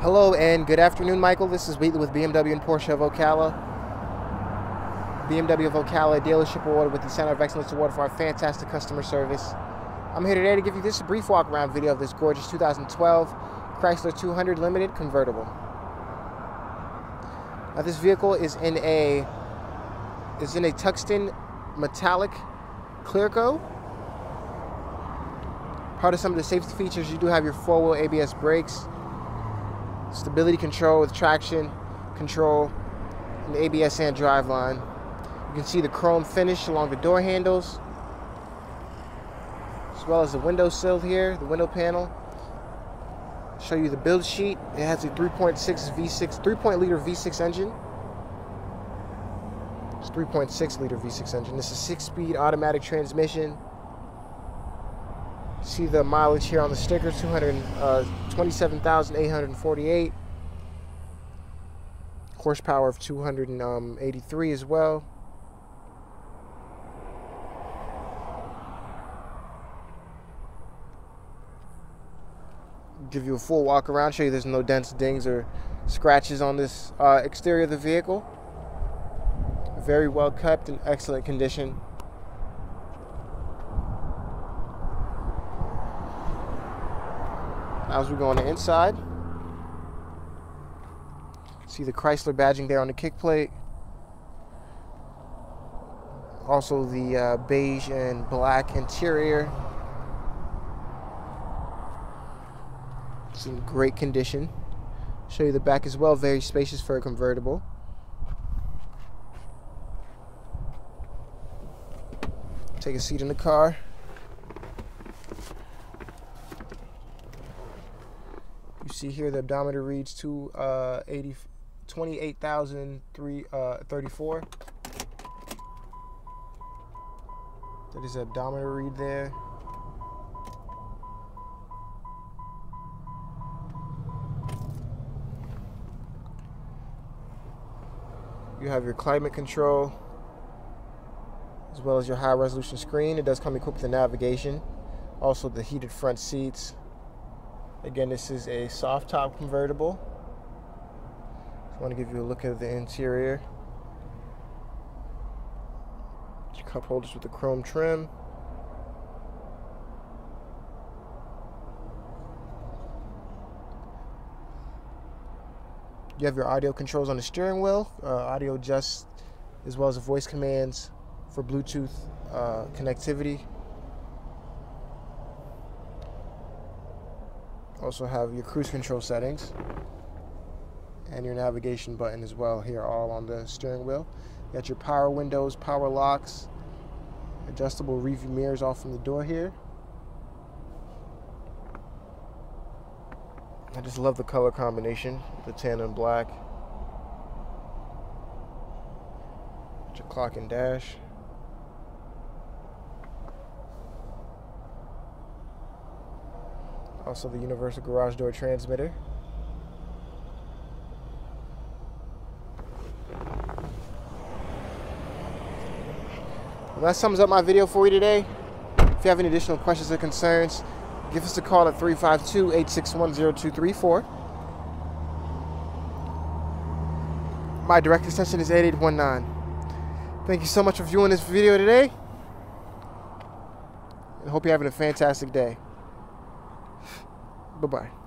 Hello and good afternoon, Michael. This is Wheatley with BMW and Porsche of Ocala. BMW of Ocala dealership award with the Center of Excellence Award for our fantastic customer service. I'm here today to give you this brief walk around video of this gorgeous 2012 Chrysler 200 Limited convertible. Now this vehicle is in a is in a tungsten metallic clear coat. Part of some of the safety features, you do have your four-wheel ABS brakes, stability control with traction control, and ABS and driveline. You can see the chrome finish along the door handles, as well as the window sill here, the window panel. Show you the build sheet. It has a 3.6 V6, 3. liter V6 engine. It's 3.6 liter V6 engine. This is six-speed automatic transmission. See the mileage here on the sticker, 227,848. Uh, Horsepower of 283 as well. Give you a full walk around, show you there's no dents, dings, or scratches on this uh, exterior of the vehicle. Very well kept in excellent condition. As we go on the inside, see the Chrysler badging there on the kick plate. Also the uh, beige and black interior. It's in great condition. Show you the back as well, very spacious for a convertible. Take a seat in the car. You see here the odometer reads to uh, 80, 28,034. Uh, that is odometer read there. You have your climate control as well as your high resolution screen. It does come equipped with the navigation, also the heated front seats, Again, this is a soft top convertible. I want to give you a look at the interior. Your cup holders with the chrome trim. You have your audio controls on the steering wheel, uh, audio adjust, as well as voice commands for Bluetooth uh, connectivity. Also have your cruise control settings and your navigation button as well here all on the steering wheel. You got your power windows, power locks, adjustable rearview mirrors off from the door here. I just love the color combination, the tan and black. Your clock and dash. Also the universal garage door transmitter. Well, that sums up my video for you today. If you have any additional questions or concerns, give us a call at 352-861-0234. My direct extension is 8819. Thank you so much for viewing this video today. And hope you're having a fantastic day. Bye bye.